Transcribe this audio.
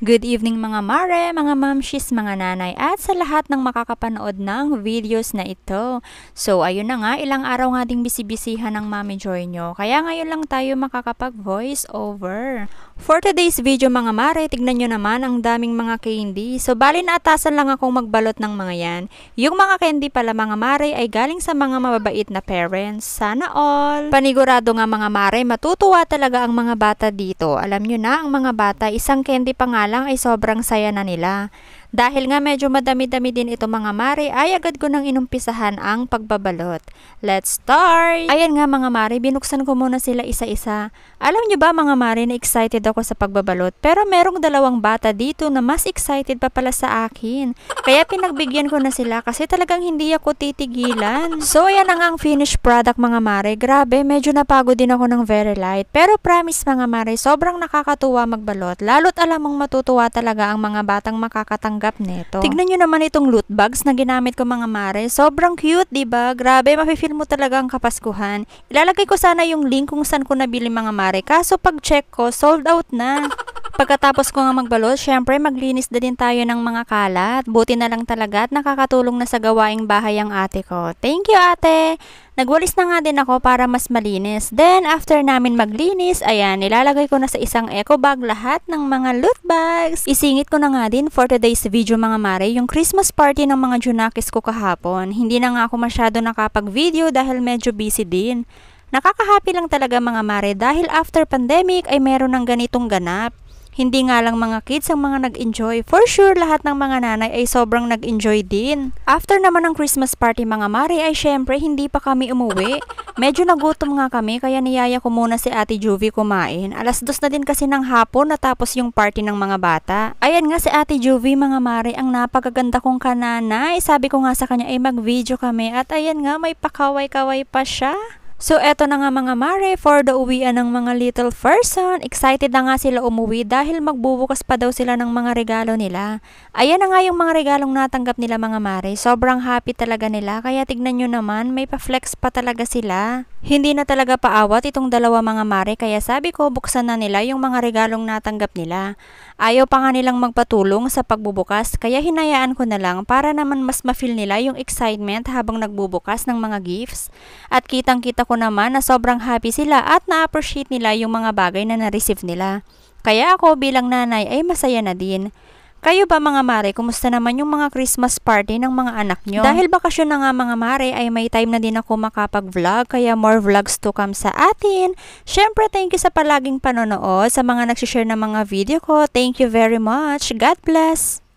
Good evening mga mare, mga mamshis, mga nanay at sa lahat ng makakapanood ng videos na ito. So ayun na nga, ilang araw nga ding bisibisihan ng Mami Joy nyo. Kaya ngayon lang tayo makakapag voice over. For today's video mga mare, tignan nyo naman ang daming mga candy. So bali na atasan lang akong magbalot ng mga yan. Yung mga candy pala mga mare ay galing sa mga mababait na parents. Sana all! Panigurado nga mga mare, matutuwa talaga ang mga bata dito. Alam nyo na, ang mga bata, isang candy pa nga lang ay sobrang saya na nila. Dahil nga medyo madami-dami din ito mga mare, ay agad ko nang inumpisahan ang pagbabalot. Let's start! Ayan nga mga mare, binuksan ko muna sila isa-isa. Alam nyo ba mga mare na excited ako sa pagbabalot, pero merong dalawang bata dito na mas excited pa pala sa akin. Kaya pinagbigyan ko na sila kasi talagang hindi ako titigilan. So ayan ang ang finished product mga mare. Grabe, medyo napagod din ako ng very light. Pero promise mga mare, sobrang nakakatuwa magbalot. Lalo't alam mong matutuwa talaga ang mga batang makakatanggap nito. Tignan nyo naman itong loot bags na ginamit ko mga mare. Sobrang cute, 'di ba? Grabe, mafe-feel mo talaga ang kapaskuhan. Ilalagay ko sana yung link kung saan ko nabili mga mare. Kaso pag check ko, sold out na. Pagkatapos ko nga magbalot, syempre maglinis na din tayo ng mga kalat. Buti na lang talaga at nakakatulong na sa gawaing bahay ang ate ko. Thank you ate! Nagwalis na nga din ako para mas malinis. Then, after namin maglinis, ayan, nilalagay ko na sa isang eco bag lahat ng mga loot bags. Isingit ko na nga din for today's video mga mare, yung Christmas party ng mga Junakis ko kahapon. Hindi na nga ako masyado nakapag-video dahil medyo busy din. Nakaka-happy lang talaga mga mare dahil after pandemic ay meron ng ganitong ganap. Hindi nga lang mga kids ang mga nag-enjoy. For sure, lahat ng mga nanay ay sobrang nag-enjoy din. After naman ng Christmas party mga mare ay syempre hindi pa kami umuwi. Medyo nagutom nga kami kaya niyaya ko muna si Ate Juvie kumain. Alas dos na din kasi ng hapon natapos yung party ng mga bata. Ayan nga si Ate Juvie mga mare ang napakaganda kong kananay. Sabi ko nga sa kanya ay mag-video kami at ayan nga may pakaway-kaway pa siya. So eto na nga mga mare for the uwian ng mga little person. Excited na nga sila umuwi dahil magbubukas pa daw sila ng mga regalo nila. Ayan na nga yung mga regalong natanggap nila mga mare. Sobrang happy talaga nila kaya tignan nyo naman may pa-flex pa talaga sila. Hindi na talaga paawat itong dalawa mga mare kaya sabi ko buksan na nila yung mga regalong natanggap nila. Ayaw pa nga nilang magpatulong sa pagbubukas kaya hinayaan ko na lang para naman mas ma-feel nila yung excitement habang nagbubukas ng mga gifts. At kitang kita ko naman na sobrang happy sila at na-appreciate nila yung mga bagay na na-receive nila. Kaya ako bilang nanay ay masaya na din. Kayo ba mga mare, kumusta naman yung mga Christmas party ng mga anak nyo? Dahil bakasyon na nga mga mare ay may time na din ako makapag-vlog kaya more vlogs to come sa atin. Syempre thank you sa palaging panonood, sa mga nagsishare ng mga video ko. Thank you very much. God bless!